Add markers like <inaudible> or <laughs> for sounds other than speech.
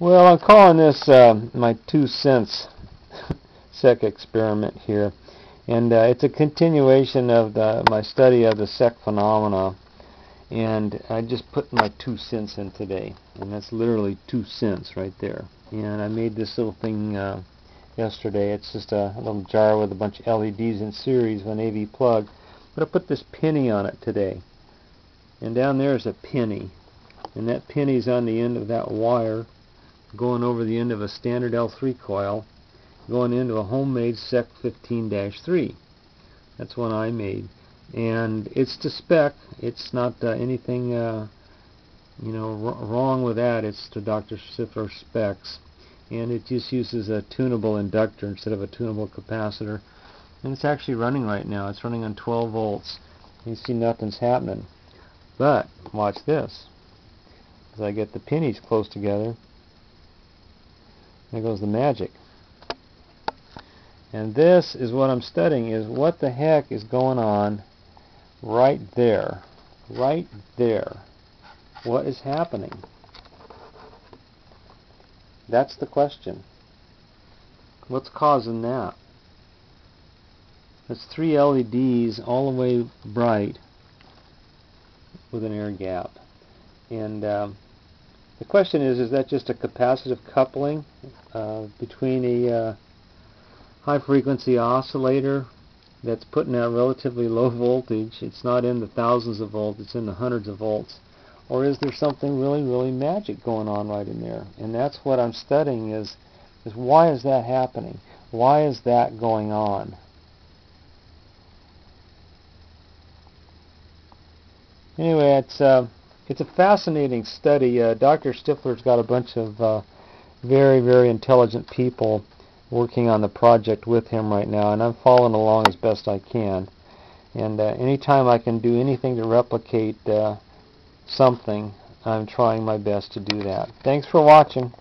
Well, I'm calling this uh, my two cents <laughs> SEC experiment here. And uh, it's a continuation of the, my study of the SEC phenomena. And I just put my two cents in today. And that's literally two cents right there. And I made this little thing uh, yesterday. It's just a little jar with a bunch of LEDs in series with an AV plug. But I put this penny on it today. And down there is a penny. And that penny's on the end of that wire going over the end of a standard L3 coil going into a homemade SEC 15-3. That's one I made. And it's to spec. It's not uh, anything uh, you know wrong with that. It's to Dr. Stiffler specs. And it just uses a tunable inductor instead of a tunable capacitor. And it's actually running right now. It's running on 12 volts. You see nothing's happening. But watch this. As I get the pennies close together, there goes the magic. And this is what I'm studying is what the heck is going on right there. Right there. What is happening? That's the question. What's causing that? That's three LEDs all the way bright with an air gap. And um, the question is, is that just a capacitive coupling uh, between a uh, high frequency oscillator that's putting out relatively low voltage, it's not in the thousands of volts, it's in the hundreds of volts, or is there something really, really magic going on right in there? And that's what I'm studying is, is why is that happening? Why is that going on? Anyway, it's uh, it's a fascinating study. Uh, Dr. Stiffler's got a bunch of uh, very, very intelligent people working on the project with him right now, and I'm following along as best I can. And uh, anytime I can do anything to replicate uh, something, I'm trying my best to do that. Thanks for watching.